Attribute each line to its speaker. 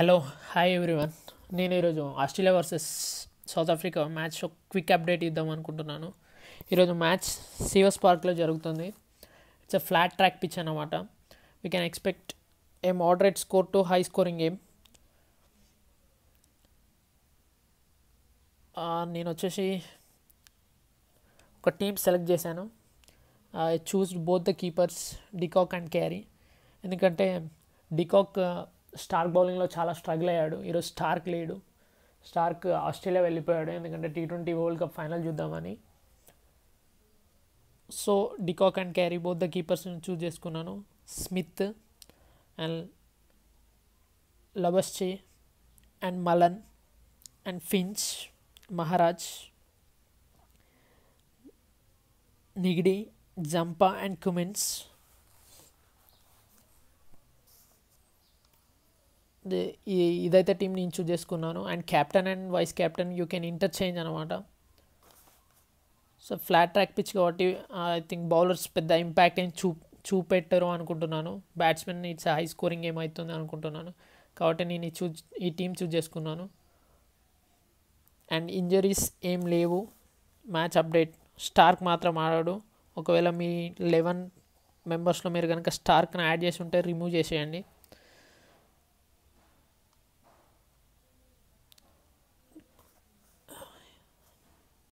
Speaker 1: Hello hi everyone నేను ఈరోజు Australia versus South Africa match quick update ఇద్దాం అనుకుంటున్నాను. ఈరోజు మ్యాచ్ సివస్ పార్క్లో జరుగుతుంది. It's a flat track pitch అనమాట we can expect a moderate score to high scoring game నేను వచ్చేసి ఒక టీం సెలెక్ట్ చేశాను. I choose both the keepers de Kock and Carey ఎందుకంటే డికాక్ స్టార్క్ బౌలింగ్లో చాలా స్ట్రగుల్ అయ్యాడు. ఈరోజు స్టార్క్ లేడు. స్టార్క్ ఆస్ట్రేలియా వెళ్ళిపోయాడు. ఎందుకంటే T twenty World Cup final చూద్దామని. So de Kock and Carey both the కీపర్స్ని choose చేసుకున్నాను. Smith and Labuschagne and Malan and Finch Maharaj Ngidi Zampa and Cummins. ఇదైతే టీం నేను చూస్ చేసుకున్నాను. And captain and vice captain you can interchange అనమాట so flat track pitch కాబట్టి I think bowlers పెద్ద impact ఏం చూ చూపెట్టరు అనుకుంటున్నాను. బ్యాట్స్మెన్ ఇట్స్ హై స్కోరింగ్ ఏమవుతుంది అనుకుంటున్నాను. కాబట్టి నేను ఈ చూజ్ ఈ టీం చూజ్ చేసుకున్నాను. అండ్ ఇంజరీస్ ఏం లేవు. Match update. స్టార్క్ మాత్రం ఆడాడు. ఒకవేళ మీ లెవెన్ మెంబర్స్లో మీరు కనుక స్టార్క్ని యాడ్ చేసి ఉంటే రిమూవ్ చేసేయండి.